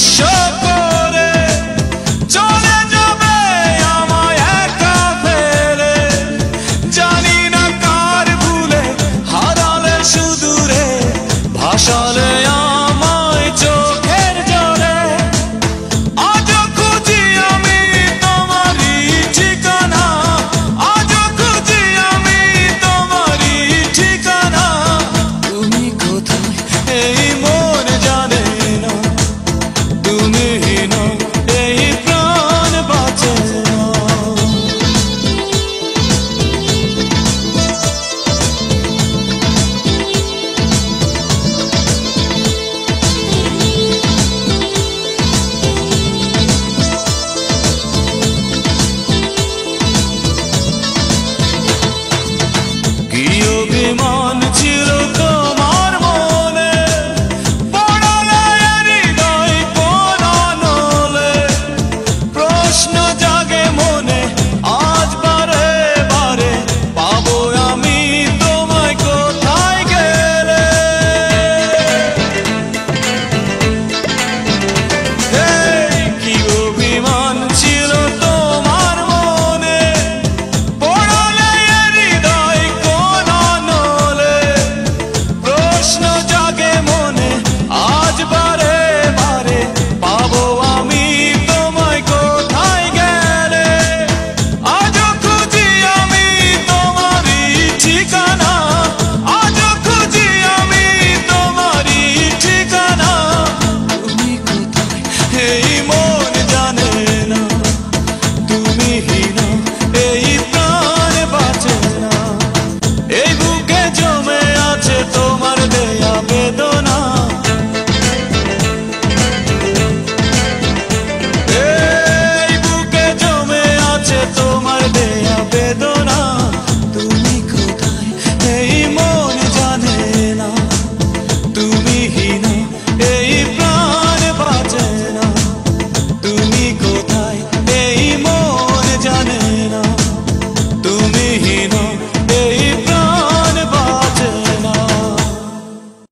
বিশ্ব করে চলে যাবে আমায় একা ফেলে। জানি না কার ভুলে হারালে সুদূরে ভাসালে